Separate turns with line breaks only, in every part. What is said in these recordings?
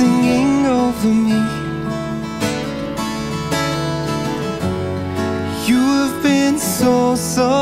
singing over me. You have been so, so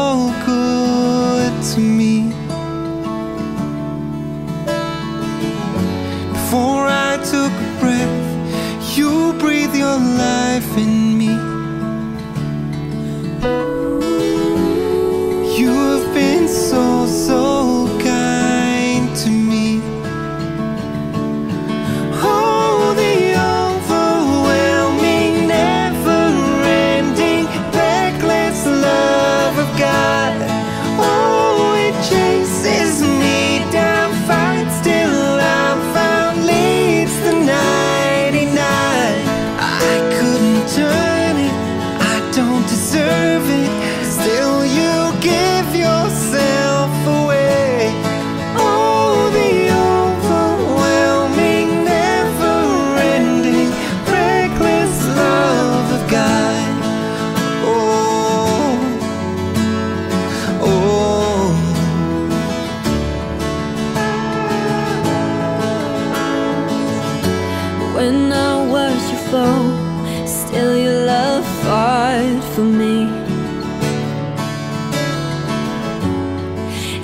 I
was your foe, still your love fought for me.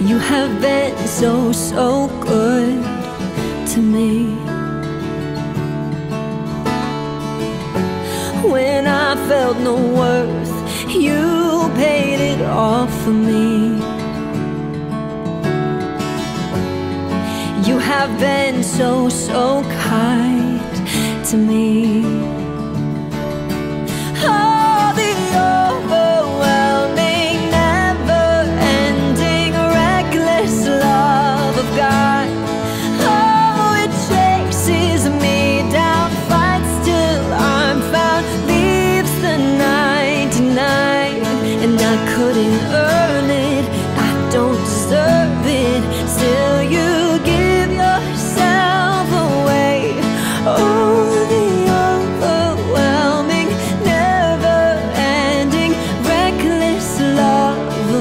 You have been so, so good to me. When I felt no worth, you paid it all for me. You have been so, so kind to me. Oh, the overwhelming, never-ending, reckless love of God. Oh, it chases me down, fights till I'm found, leaves the 99, and I couldn't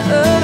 Oh. earth.